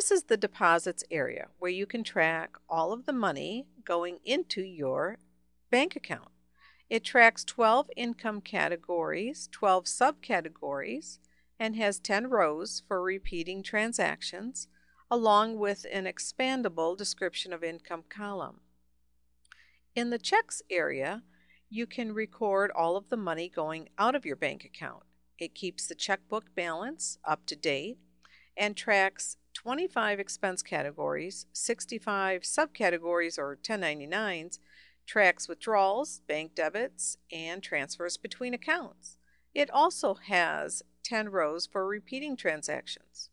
This is the deposits area where you can track all of the money going into your bank account. It tracks 12 income categories, 12 subcategories, and has 10 rows for repeating transactions, along with an expandable description of income column. In the checks area, you can record all of the money going out of your bank account. It keeps the checkbook balance up to date and tracks 25 expense categories, 65 subcategories or 1099s, tracks withdrawals, bank debits, and transfers between accounts. It also has 10 rows for repeating transactions.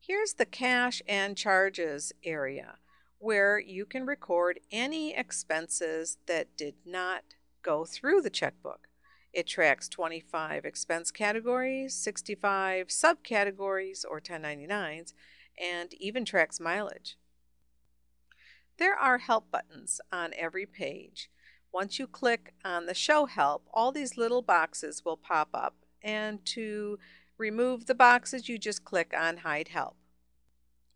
Here's the cash and charges area where you can record any expenses that did not go through the checkbook. It tracks 25 expense categories, 65 subcategories or 1099s, and even tracks mileage. There are help buttons on every page. Once you click on the Show Help, all these little boxes will pop up, and to remove the boxes, you just click on Hide Help.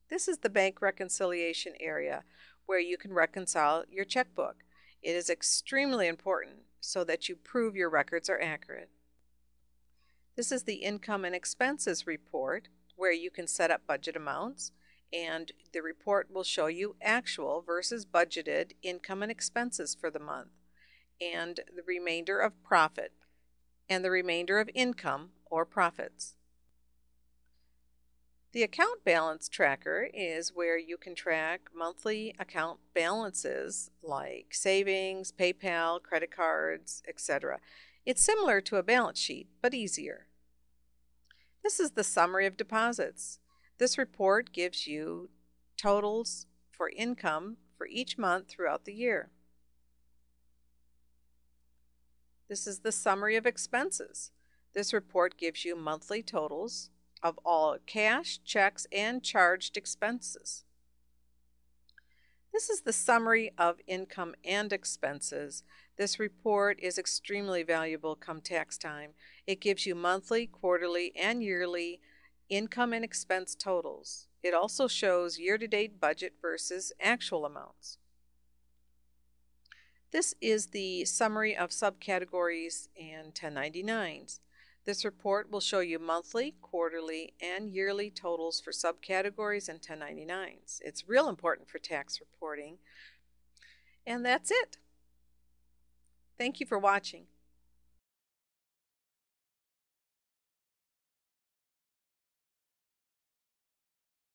This is the bank reconciliation area where you can reconcile your checkbook. It is extremely important so that you prove your records are accurate. This is the income and expenses report where you can set up budget amounts and the report will show you actual versus budgeted income and expenses for the month and the remainder of profit and the remainder of income or profits. The account balance tracker is where you can track monthly account balances like savings, PayPal, credit cards, etc. It's similar to a balance sheet, but easier. This is the summary of deposits. This report gives you totals for income for each month throughout the year. This is the summary of expenses. This report gives you monthly totals of all cash, checks, and charged expenses. This is the summary of income and expenses. This report is extremely valuable come tax time. It gives you monthly, quarterly, and yearly income and expense totals. It also shows year to date budget versus actual amounts. This is the summary of subcategories and 1099s. This report will show you monthly, quarterly, and yearly totals for subcategories and 1099s. It's real important for tax reporting. And that's it. Thank you for watching.